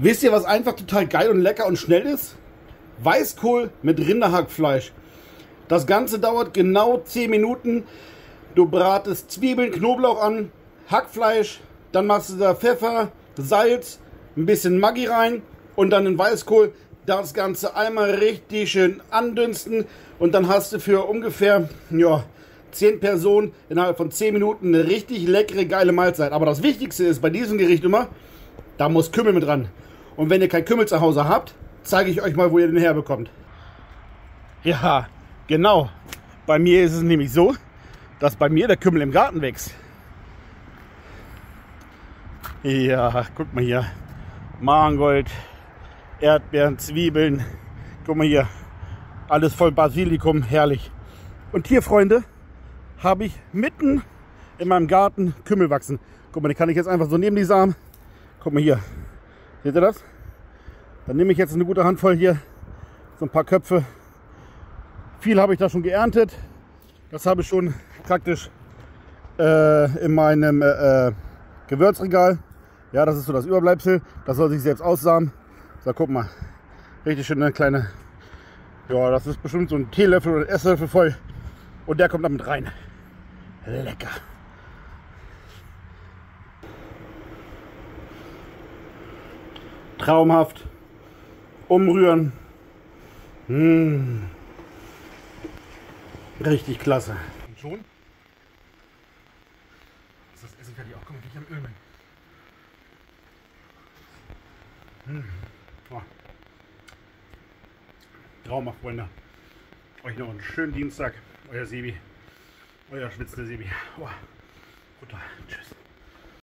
Wisst ihr, was einfach total geil und lecker und schnell ist? Weißkohl mit Rinderhackfleisch. Das Ganze dauert genau 10 Minuten. Du bratest Zwiebeln, Knoblauch an, Hackfleisch, dann machst du da Pfeffer, Salz, ein bisschen Maggi rein und dann den Weißkohl. Das Ganze einmal richtig schön andünsten und dann hast du für ungefähr ja, 10 Personen innerhalb von 10 Minuten eine richtig leckere, geile Mahlzeit. Aber das Wichtigste ist bei diesem Gericht immer, da muss Kümmel mit dran. Und wenn ihr kein Kümmel zu Hause habt, zeige ich euch mal, wo ihr den herbekommt. Ja, genau. Bei mir ist es nämlich so, dass bei mir der Kümmel im Garten wächst. Ja, guck mal hier. Mangold, Erdbeeren, Zwiebeln. Guck mal hier. Alles voll Basilikum, herrlich. Und hier, Freunde, habe ich mitten in meinem Garten Kümmel wachsen. Guck mal, den kann ich jetzt einfach so neben die Samen. Guck mal hier. Seht ihr das? Dann nehme ich jetzt eine gute Handvoll hier, so ein paar Köpfe. Viel habe ich da schon geerntet. Das habe ich schon praktisch äh, in meinem äh, Gewürzregal. Ja, das ist so das Überbleibsel. Das soll sich selbst aussamen. So, guck mal. Richtig schön eine kleine. Ja, das ist bestimmt so ein Teelöffel oder ein Esslöffel voll. Und der kommt damit rein. Lecker. Traumhaft. Umrühren. Mmh. Richtig klasse. Und schon? Ist das Essen fertig? Auch komm, ich am Öl. Mmh. Oh. Traumhaft, Freunde. Euch noch einen schönen Dienstag. Euer Sebi. Euer schwitzende Sebi. Oh. Tschüss.